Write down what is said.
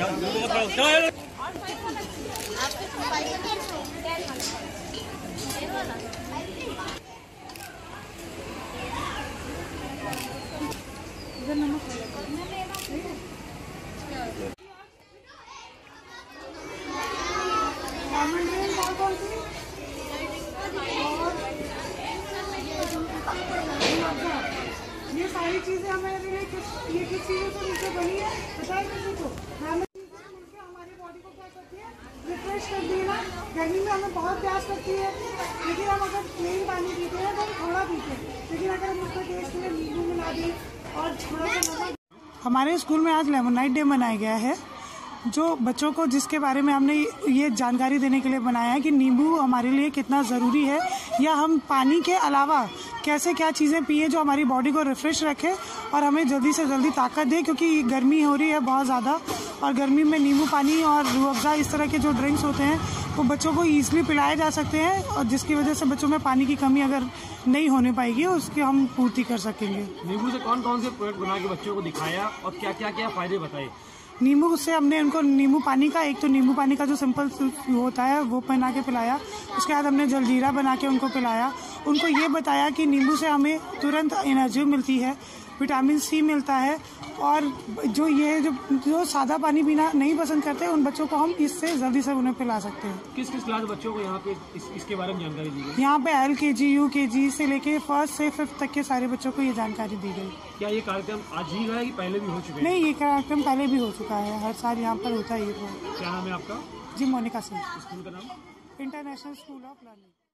ये सारी चीज़ें हमारे लिए किस ये किस चीज़ों से नीचे बनी है? है किसी को हमें चीज़ें मिलके हमारी बॉडी को क्या करती है रिफ्रेश ना। गर्मी में हमें बहुत प्यास लगती है। लेकिन हम अगर प्लेन पानी पीते हैं तो हम थोड़ा पीते हैं। लेकिन अगर हम टेस्ट में नींबू मिला दें और थोड़ा सा हमारे स्कूल में आज लेमन नाइट डे मनाया गया है, जो बच्चों को जिसके बारे में हमने ये जानकारी देने के लिए बनाया है कि नींबू हमारे लिए कितना ज़रूरी है, या हम पानी के अलावा कैसे क्या चीज़ें पिए जो हमारी बॉडी को रिफ्रेश रखे और हमें जल्दी से जल्दी ताकत दे क्योंकि गर्मी हो रही है बहुत ज़्यादा और गर्मी में नींबू पानी और रूह अफ़ज़ा इस तरह के जो ड्रिंक्स होते हैं वो बच्चों को ईजिली पिलाए जा सकते हैं और जिसकी वजह से बच्चों में पानी की कमी अगर नहीं होने पाएगी उसकी हम पूर्ति कर सकेंगे। नींबू से कौन कौन से प्रोडक्ट बना के बच्चों को दिखाया और क्या क्या क्या फ़ायदे बताए? नींबू से हमने उनको नींबू पानी का एक तो नींबू पानी का जो सिंपल होता है वो बना के पिलाया उसके बाद हमने जलजीरा बना के उनको पिलाया। उनको ये बताया कि नींबू से हमें तुरंत एनर्जी मिलती है विटामिन सी मिलता है और जो ये जो जो सादा पानी पीना नहीं पसंद करते उन बच्चों को हम इससे जल्दी से उन्हें पिला सकते हैं। किस किस क्लास बच्चों को यहाँ पे इस, इसके बारे में जानकारी दी गई? यहाँ पे एल के जी यू के जी से लेके फ़र्स्ट से फिफ्थ तक के सारे बच्चों को ये जानकारी दी गई। क्या ये कार्यक्रम आज ही है कि पहले भी हो चुके हैं? नहीं ये कार्यक्रम पहले भी हो चुका है। हर साल यहाँ पर होता है ये क्या नाम है आपका? जी मोनिका सिंह। स्कूल का नाम? International school of learning